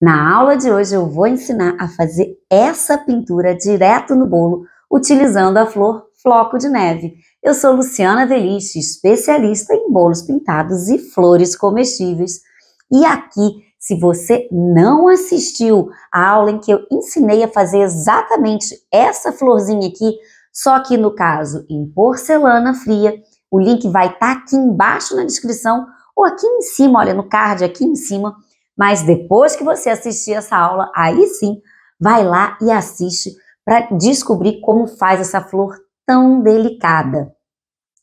Na aula de hoje eu vou ensinar a fazer essa pintura direto no bolo, utilizando a flor Floco de Neve. Eu sou Luciana Veliche, especialista em bolos pintados e flores comestíveis. E aqui, se você não assistiu a aula em que eu ensinei a fazer exatamente essa florzinha aqui, só que no caso em porcelana fria, o link vai estar tá aqui embaixo na descrição ou aqui em cima, olha, no card aqui em cima, mas depois que você assistir essa aula, aí sim, vai lá e assiste para descobrir como faz essa flor tão delicada.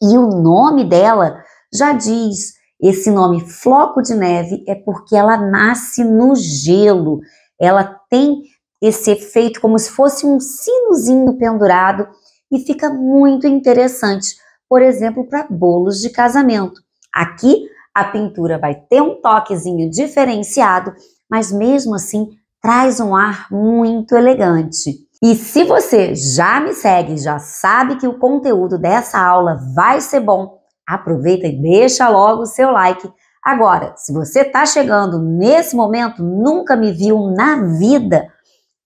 E o nome dela já diz, esse nome floco de neve é porque ela nasce no gelo. Ela tem esse efeito como se fosse um sinozinho pendurado e fica muito interessante, por exemplo, para bolos de casamento. Aqui a pintura vai ter um toquezinho diferenciado, mas mesmo assim traz um ar muito elegante. E se você já me segue, já sabe que o conteúdo dessa aula vai ser bom, aproveita e deixa logo o seu like. Agora, se você está chegando nesse momento, nunca me viu na vida,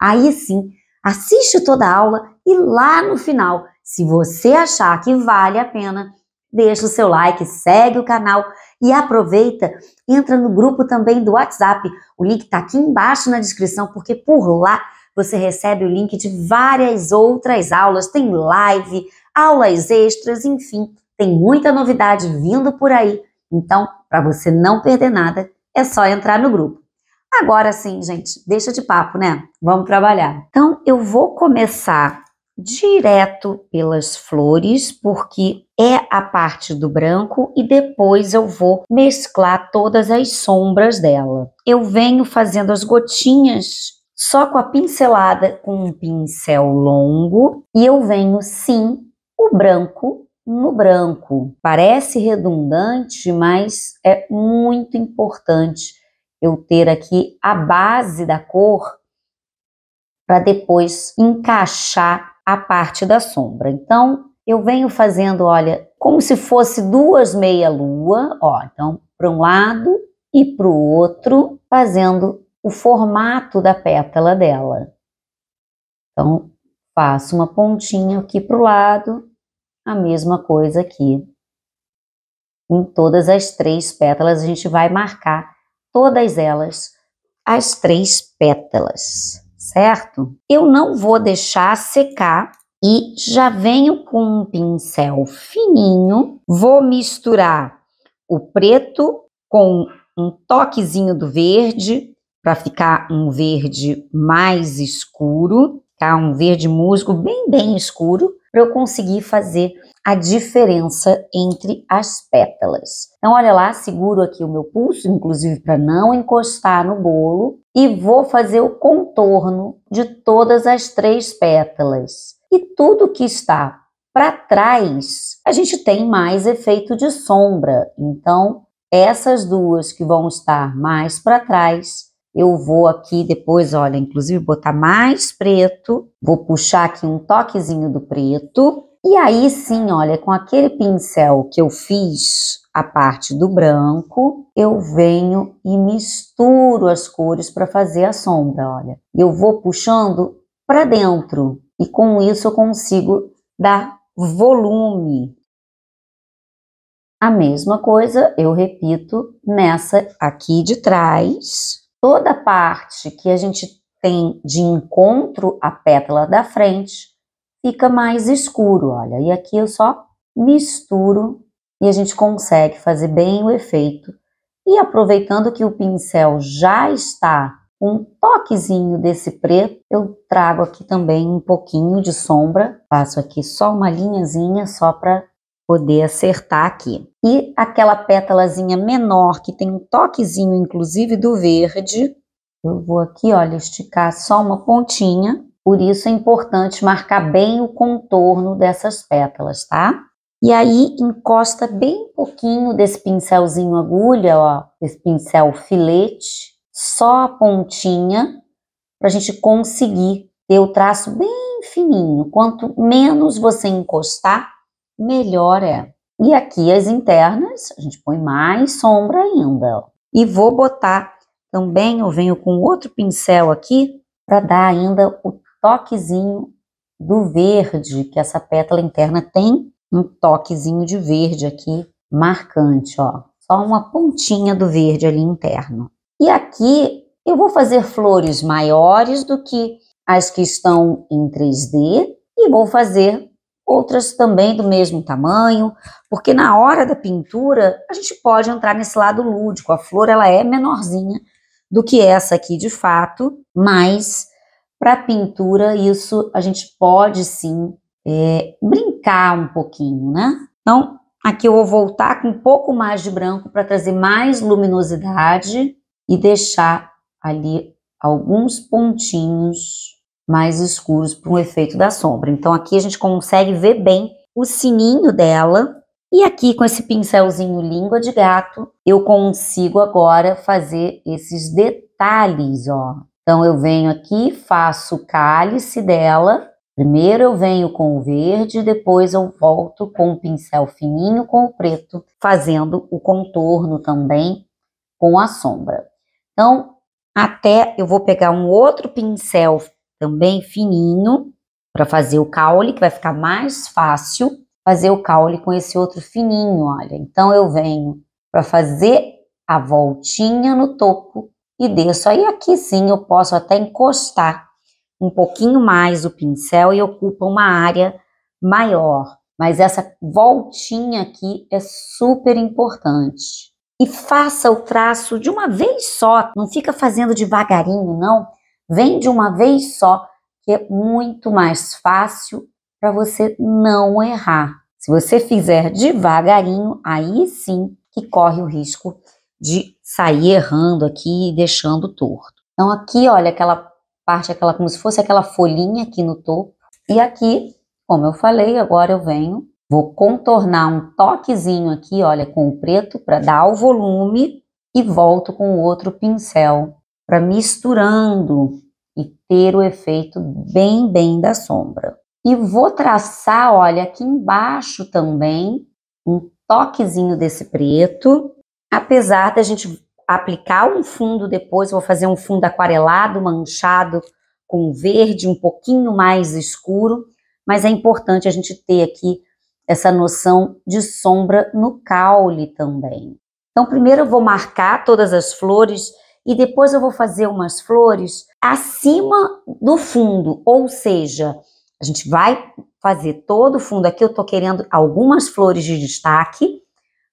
aí sim, assiste toda a aula e lá no final, se você achar que vale a pena, deixa o seu like, segue o canal e aproveita, entra no grupo também do WhatsApp. O link está aqui embaixo na descrição, porque por lá você recebe o link de várias outras aulas, tem live, aulas extras, enfim, tem muita novidade vindo por aí. Então, para você não perder nada, é só entrar no grupo. Agora sim, gente, deixa de papo, né? Vamos trabalhar. Então, eu vou começar direto pelas flores, porque é a parte do branco e depois eu vou mesclar todas as sombras dela. Eu venho fazendo as gotinhas só com a pincelada com um pincel longo e eu venho sim o branco no branco. Parece redundante, mas é muito importante eu ter aqui a base da cor para depois encaixar a parte da sombra. Então, eu venho fazendo, olha, como se fosse duas meia-lua, ó, então, para um lado e para o outro, fazendo o formato da pétala dela. Então, faço uma pontinha aqui para o lado, a mesma coisa aqui. Em todas as três pétalas, a gente vai marcar todas elas, as três pétalas certo? Eu não vou deixar secar e já venho com um pincel fininho, vou misturar o preto com um toquezinho do verde para ficar um verde mais escuro, tá? Um verde musgo bem bem escuro para eu conseguir fazer a diferença entre as pétalas. Então, olha lá, seguro aqui o meu pulso, inclusive para não encostar no bolo, e vou fazer o contorno de todas as três pétalas. E tudo que está para trás, a gente tem mais efeito de sombra. Então, essas duas que vão estar mais para trás, eu vou aqui depois, olha, inclusive botar mais preto, vou puxar aqui um toquezinho do preto, e aí sim, olha, com aquele pincel que eu fiz a parte do branco, eu venho e misturo as cores para fazer a sombra, olha. Eu vou puxando para dentro e com isso eu consigo dar volume. A mesma coisa eu repito nessa aqui de trás. Toda parte que a gente tem de encontro à pétala da frente, fica mais escuro, olha. E aqui eu só misturo e a gente consegue fazer bem o efeito. E aproveitando que o pincel já está com um toquezinho desse preto, eu trago aqui também um pouquinho de sombra, faço aqui só uma linhazinha só para poder acertar aqui. E aquela pétalazinha menor que tem um toquezinho inclusive do verde, eu vou aqui, olha, esticar só uma pontinha por isso é importante marcar bem o contorno dessas pétalas, tá? E aí encosta bem pouquinho desse pincelzinho agulha, ó, esse pincel filete, só a pontinha, para a gente conseguir ter o traço bem fininho. Quanto menos você encostar, melhor é. E aqui as internas, a gente põe mais sombra ainda. Ó. E vou botar também eu venho com outro pincel aqui para dar ainda o toquezinho do verde, que essa pétala interna tem um toquezinho de verde aqui marcante, ó. Só uma pontinha do verde ali interno. E aqui eu vou fazer flores maiores do que as que estão em 3D e vou fazer outras também do mesmo tamanho, porque na hora da pintura a gente pode entrar nesse lado lúdico. A flor ela é menorzinha do que essa aqui de fato, mas para pintura isso a gente pode sim é, brincar um pouquinho, né? Então aqui eu vou voltar com um pouco mais de branco para trazer mais luminosidade e deixar ali alguns pontinhos mais escuros para um efeito da sombra. Então aqui a gente consegue ver bem o sininho dela e aqui com esse pincelzinho língua de gato eu consigo agora fazer esses detalhes, ó. Então eu venho aqui, faço o cálice dela, Primeiro eu venho com o verde, depois eu volto com o pincel fininho com o preto, fazendo o contorno também com a sombra. Então, até eu vou pegar um outro pincel também fininho, para fazer o caule, que vai ficar mais fácil fazer o caule com esse outro fininho, olha. Então, eu venho para fazer a voltinha no topo e desço. Aí aqui sim eu posso até encostar um pouquinho mais o pincel e ocupa uma área maior. Mas essa voltinha aqui é super importante. E faça o traço de uma vez só, não fica fazendo devagarinho, não Vem de uma vez só, que é muito mais fácil para você não errar. Se você fizer devagarinho, aí sim que corre o risco de sair errando aqui e deixando torto. Então aqui, olha, aquela parte, aquela como se fosse aquela folhinha aqui no topo. E aqui, como eu falei, agora eu venho, vou contornar um toquezinho aqui, olha, com o preto para dar o volume e volto com o outro pincel para misturando e ter o efeito bem, bem da sombra. E vou traçar, olha, aqui embaixo também, um toquezinho desse preto, apesar da gente aplicar um fundo depois, vou fazer um fundo aquarelado, manchado com verde um pouquinho mais escuro, mas é importante a gente ter aqui essa noção de sombra no caule também. Então, primeiro eu vou marcar todas as flores e depois eu vou fazer umas flores acima do fundo, ou seja, a gente vai fazer todo o fundo aqui, eu tô querendo algumas flores de destaque,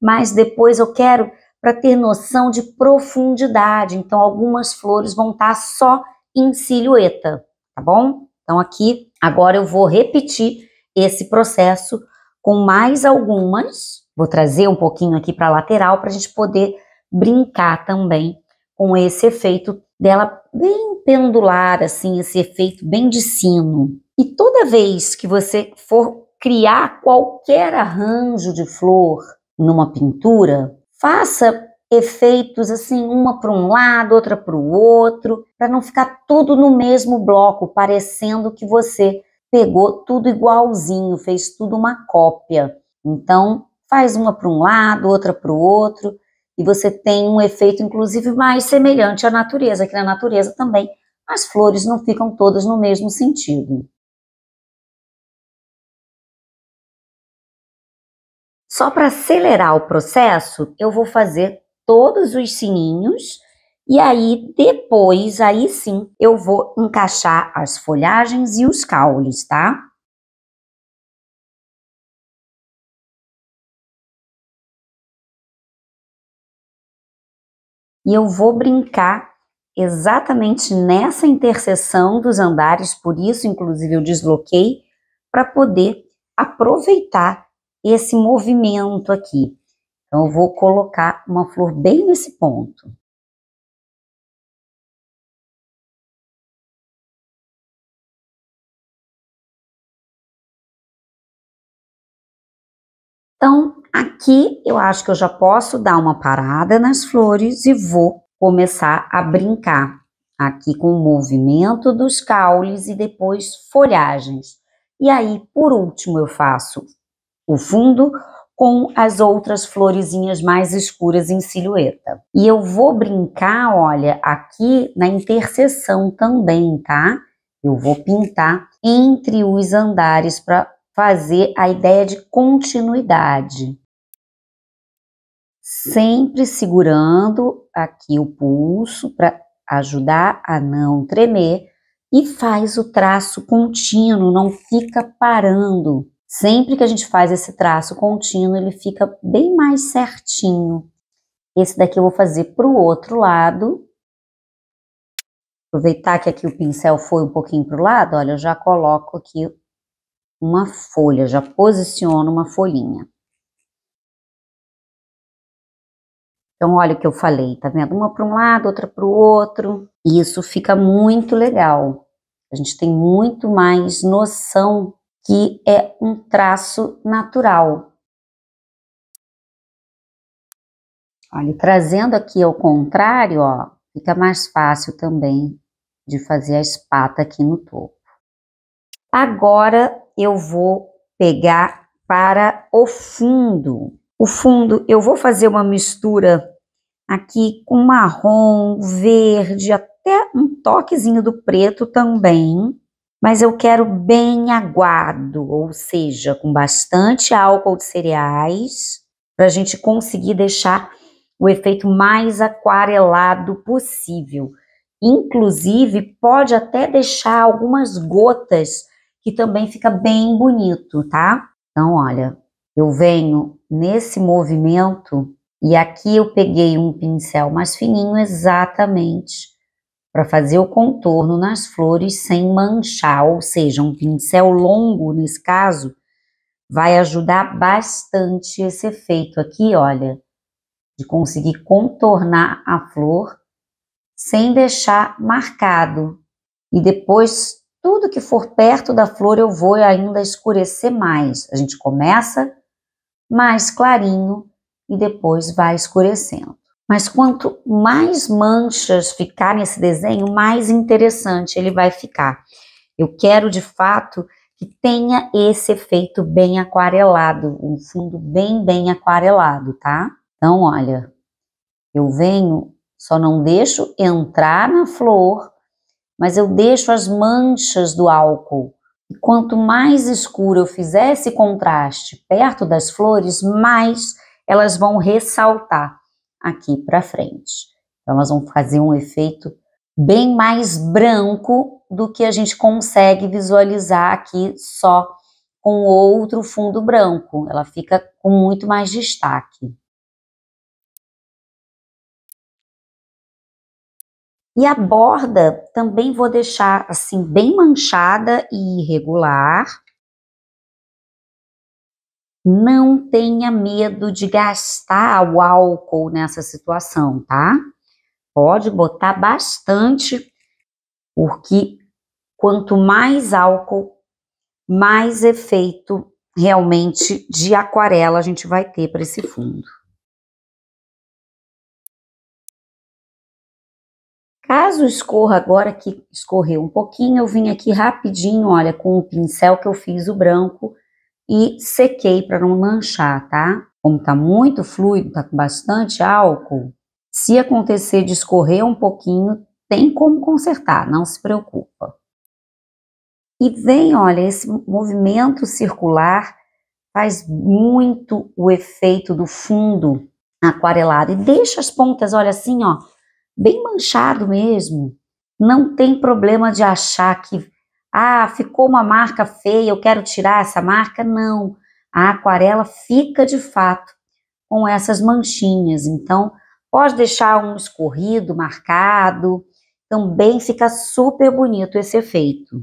mas depois eu quero para ter noção de profundidade, então algumas flores vão estar tá só em silhueta, tá bom? Então aqui, agora eu vou repetir esse processo com mais algumas, vou trazer um pouquinho aqui para a lateral para a gente poder brincar também com esse efeito dela bem pendular, assim, esse efeito bem de sino. E toda vez que você for criar qualquer arranjo de flor numa pintura, faça efeitos assim, uma para um lado, outra para o outro, para não ficar tudo no mesmo bloco, parecendo que você pegou tudo igualzinho, fez tudo uma cópia. Então, faz uma para um lado, outra para o outro, e você tem um efeito, inclusive, mais semelhante à natureza, que na natureza também as flores não ficam todas no mesmo sentido. Só para acelerar o processo, eu vou fazer todos os sininhos e aí depois, aí sim, eu vou encaixar as folhagens e os caules, tá? e eu vou brincar exatamente nessa interseção dos andares, por isso, inclusive, eu desloquei para poder aproveitar esse movimento aqui. Então, eu vou colocar uma flor bem nesse ponto. Então, aqui eu acho que eu já posso dar uma parada nas flores e vou começar a brincar aqui com o movimento dos caules e depois folhagens. E aí, por último, eu faço o fundo com as outras florezinhas mais escuras em silhueta. E eu vou brincar, olha, aqui na interseção também, tá? Eu vou pintar entre os andares para fazer a ideia de continuidade. Sempre segurando aqui o pulso para ajudar a não tremer e faz o traço contínuo, não fica parando. Sempre que a gente faz esse traço contínuo, ele fica bem mais certinho. Esse daqui eu vou fazer para o outro lado. Aproveitar que aqui o pincel foi um pouquinho para o lado, olha, eu já coloco aqui uma folha, já posiciono uma folhinha. Então, olha o que eu falei, tá vendo? Uma para um lado, outra para o outro. Isso fica muito legal. A gente tem muito mais noção que é um traço natural. Olha, trazendo aqui ao contrário, ó, fica mais fácil também de fazer a espata aqui no topo. Agora eu vou pegar para o fundo. O fundo, eu vou fazer uma mistura aqui com marrom, verde, até um toquezinho do preto também mas eu quero bem aguado, ou seja, com bastante álcool de cereais, para a gente conseguir deixar o efeito mais aquarelado possível. Inclusive, pode até deixar algumas gotas, que também fica bem bonito, tá? Então, olha, eu venho nesse movimento e aqui eu peguei um pincel mais fininho exatamente para fazer o contorno nas flores sem manchar, ou seja, um pincel longo nesse caso vai ajudar bastante esse efeito aqui, olha, de conseguir contornar a flor sem deixar marcado. E depois, tudo que for perto da flor eu vou ainda escurecer mais. A gente começa mais clarinho e depois vai escurecendo. Mas quanto mais manchas ficar nesse desenho, mais interessante ele vai ficar. Eu quero de fato que tenha esse efeito bem aquarelado, um fundo bem, bem aquarelado, tá? Então, olha, eu venho, só não deixo entrar na flor, mas eu deixo as manchas do álcool. E quanto mais escuro eu fizer esse contraste perto das flores, mais elas vão ressaltar aqui para frente. Então, elas vão fazer um efeito bem mais branco do que a gente consegue visualizar aqui só com outro fundo branco. Ela fica com muito mais destaque. E a borda também vou deixar assim bem manchada e irregular, não tenha medo de gastar o álcool nessa situação, tá? Pode botar bastante, porque quanto mais álcool, mais efeito realmente de aquarela a gente vai ter para esse fundo. Caso escorra agora que escorreu um pouquinho, eu vim aqui rapidinho, olha, com o pincel que eu fiz o branco, e sequei para não manchar, tá? Como tá muito fluido, tá com bastante álcool, se acontecer de escorrer um pouquinho, tem como consertar, não se preocupa. E vem, olha, esse movimento circular faz muito o efeito do fundo aquarelado e deixa as pontas, olha assim, ó, bem manchado mesmo. Não tem problema de achar que ah, ficou uma marca feia, eu quero tirar essa marca. Não, a aquarela fica de fato com essas manchinhas. Então, pode deixar um escorrido, marcado, também fica super bonito esse efeito.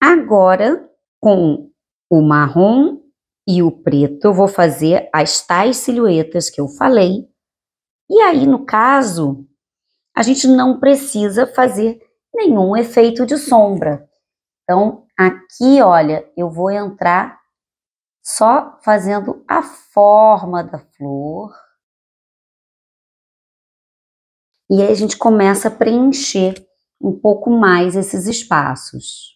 Agora, com o marrom e o preto, eu vou fazer as tais silhuetas que eu falei. E aí, no caso, a gente não precisa fazer nenhum efeito de sombra. Então, aqui, olha, eu vou entrar só fazendo a forma da flor. E aí a gente começa a preencher um pouco mais esses espaços.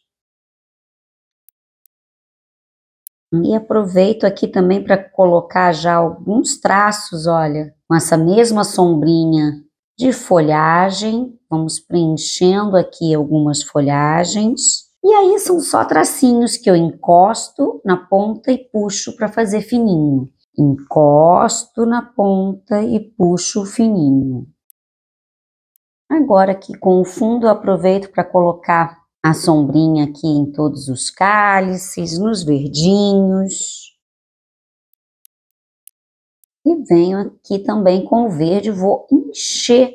E aproveito aqui também para colocar já alguns traços, olha, com essa mesma sombrinha de folhagem. Vamos preenchendo aqui algumas folhagens. E aí são só tracinhos que eu encosto na ponta e puxo para fazer fininho. Encosto na ponta e puxo fininho. Agora aqui com o fundo eu aproveito para colocar a sombrinha aqui em todos os cálices, nos verdinhos. E venho aqui também com o verde, vou encher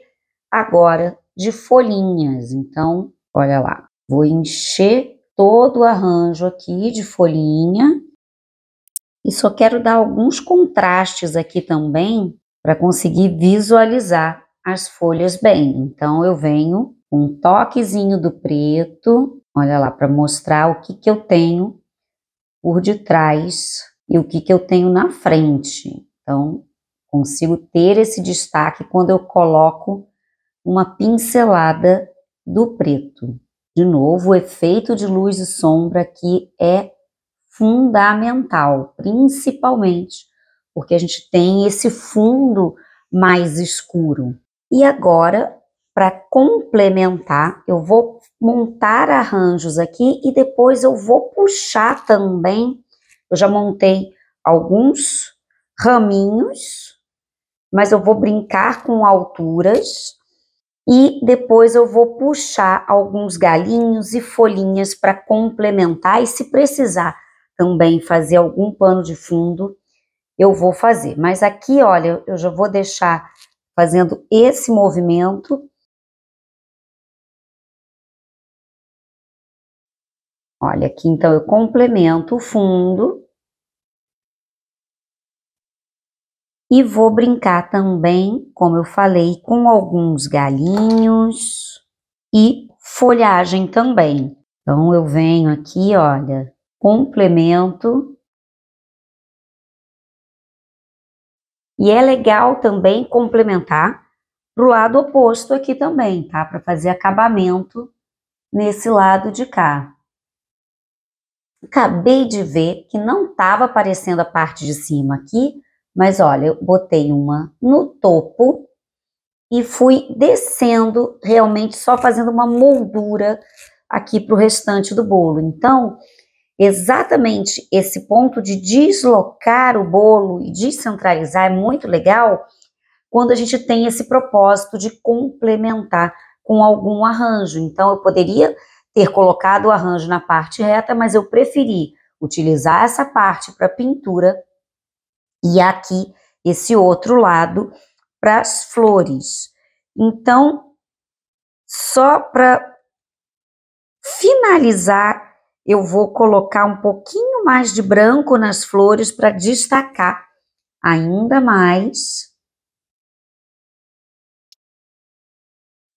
agora de folhinhas. Então, olha lá, vou encher todo o arranjo aqui de folhinha. E só quero dar alguns contrastes aqui também para conseguir visualizar as folhas bem. Então, eu venho com um toquezinho do preto, olha lá, para mostrar o que, que eu tenho por detrás e o que, que eu tenho na frente. Então, consigo ter esse destaque quando eu coloco uma pincelada do preto. De novo, o efeito de luz e sombra aqui é fundamental, principalmente porque a gente tem esse fundo mais escuro. E agora, para complementar, eu vou montar arranjos aqui e depois eu vou puxar também. Eu já montei alguns raminhos, mas eu vou brincar com alturas e depois eu vou puxar alguns galinhos e folhinhas para complementar e se precisar também fazer algum pano de fundo, eu vou fazer. Mas aqui, olha, eu já vou deixar fazendo esse movimento. Olha, aqui então eu complemento o fundo. E vou brincar também, como eu falei, com alguns galinhos e folhagem também. Então eu venho aqui, olha, complemento E é legal também complementar para o lado oposto aqui também, tá? Para fazer acabamento nesse lado de cá. Acabei de ver que não estava aparecendo a parte de cima aqui, mas olha, eu botei uma no topo e fui descendo realmente só fazendo uma moldura aqui para o restante do bolo. Então, exatamente esse ponto de deslocar o bolo e descentralizar é muito legal quando a gente tem esse propósito de complementar com algum arranjo. Então, eu poderia ter colocado o arranjo na parte reta, mas eu preferi utilizar essa parte para pintura e aqui esse outro lado para as flores. Então, só para finalizar eu vou colocar um pouquinho mais de branco nas flores para destacar ainda mais.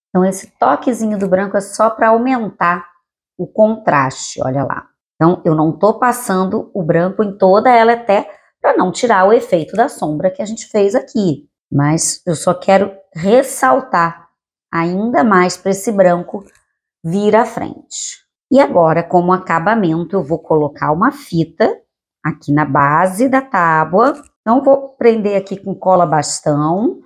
Então, esse toquezinho do branco é só para aumentar o contraste, olha lá. Então, eu não estou passando o branco em toda ela até para não tirar o efeito da sombra que a gente fez aqui. Mas eu só quero ressaltar ainda mais para esse branco vir à frente. E agora, como acabamento, eu vou colocar uma fita aqui na base da tábua. Então, vou prender aqui com cola bastão.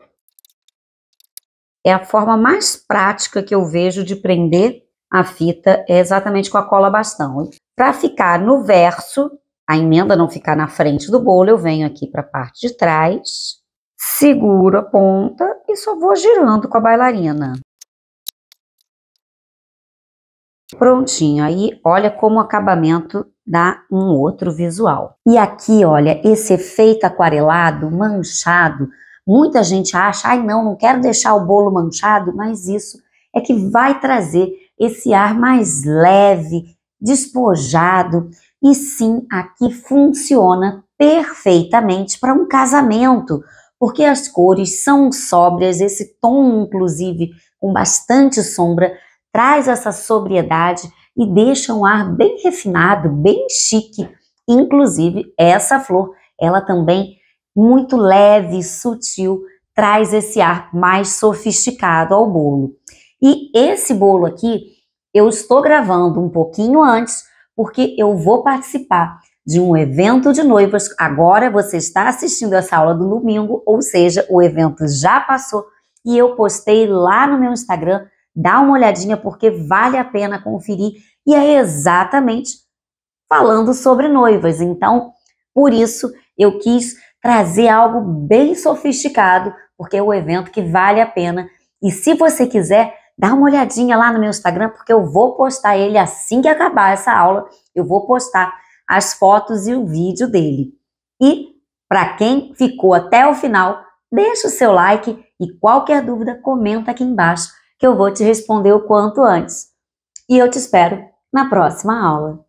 É a forma mais prática que eu vejo de prender a fita, é exatamente com a cola bastão. Para ficar no verso, a emenda não ficar na frente do bolo, eu venho aqui para a parte de trás, seguro a ponta e só vou girando com a bailarina. Prontinho, aí olha como o acabamento dá um outro visual. E aqui, olha, esse efeito aquarelado, manchado, muita gente acha, ai não, não quero deixar o bolo manchado, mas isso é que vai trazer esse ar mais leve, despojado, e sim, aqui funciona perfeitamente para um casamento, porque as cores são sóbrias, esse tom, inclusive, com bastante sombra, traz essa sobriedade e deixa um ar bem refinado, bem chique. Inclusive, essa flor, ela também muito leve, sutil, traz esse ar mais sofisticado ao bolo. E esse bolo aqui, eu estou gravando um pouquinho antes, porque eu vou participar de um evento de noivas. Agora você está assistindo essa aula do domingo, ou seja, o evento já passou e eu postei lá no meu Instagram. Dá uma olhadinha porque vale a pena conferir e é exatamente falando sobre noivas. Então, por isso eu quis trazer algo bem sofisticado, porque é um evento que vale a pena. E se você quiser, dá uma olhadinha lá no meu Instagram, porque eu vou postar ele assim que acabar essa aula. Eu vou postar as fotos e o vídeo dele. E para quem ficou até o final, deixa o seu like e qualquer dúvida comenta aqui embaixo que eu vou te responder o quanto antes. E eu te espero na próxima aula.